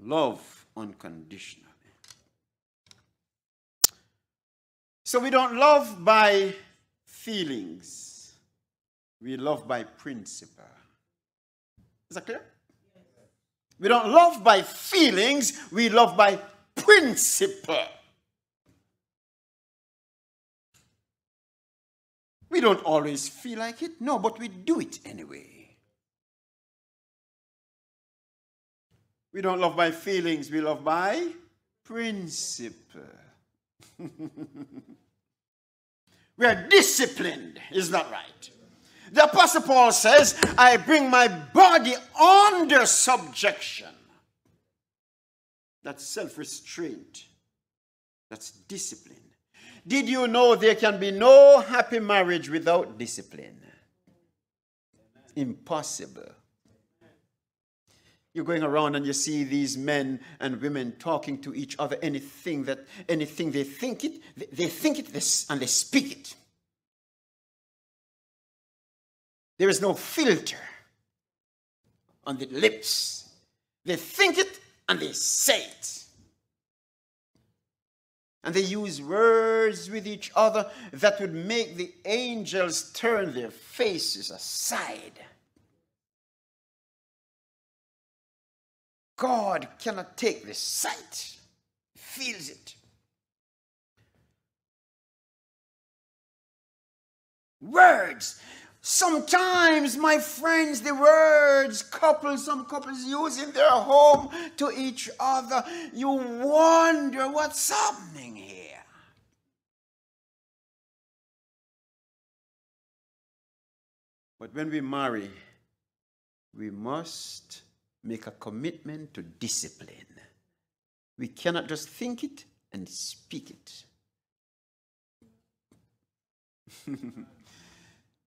love unconditionally. So we don't love by feelings, we love by principle. Is that clear? We don't love by feelings, we love by principle. We don't always feel like it, no, but we do it anyway. We don't love by feelings, we love by principle. we are disciplined, is that right? The Apostle Paul says, I bring my body under subjection. That's self restraint, that's discipline. Did you know there can be no happy marriage without discipline? Impossible. You're going around and you see these men and women talking to each other anything that anything they think it, they think it this and they speak it. There is no filter on the lips. They think it and they say it. And they use words with each other that would make the angels turn their faces aside. God cannot take the sight, feels it. Words. Sometimes, my friends, the words couples, some couples use in their home to each other, you wonder what's happening here. But when we marry, we must make a commitment to discipline. We cannot just think it and speak it.